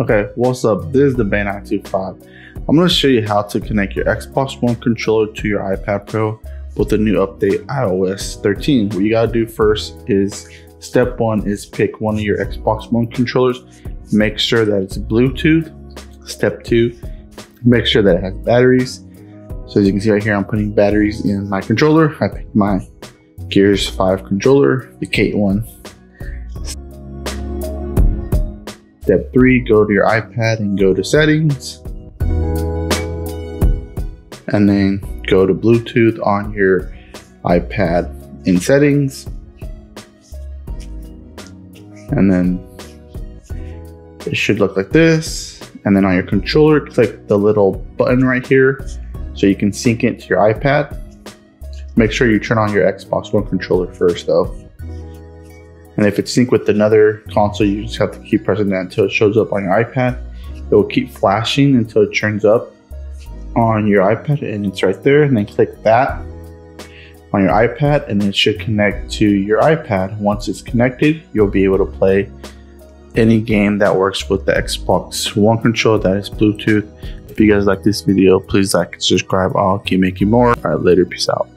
Okay, what's up? This is the Bay925. I'm going to show you how to connect your Xbox One controller to your iPad Pro with the new update iOS 13. What you got to do first is step one is pick one of your Xbox One controllers. Make sure that it's Bluetooth. Step two, make sure that it has batteries. So as you can see right here, I'm putting batteries in my controller. I picked my Gears 5 controller, the Kait one. Step three, go to your iPad and go to settings. And then go to Bluetooth on your iPad in settings. And then it should look like this. And then on your controller, click the little button right here so you can sync it to your iPad. Make sure you turn on your Xbox One controller first though. And if it's synced with another console, you just have to keep pressing that until it shows up on your iPad. It will keep flashing until it turns up on your iPad and it's right there. And then click that on your iPad and it should connect to your iPad. Once it's connected, you'll be able to play any game that works with the Xbox One controller that is Bluetooth. If you guys like this video, please like and subscribe. I'll keep making more. All right, later. Peace out.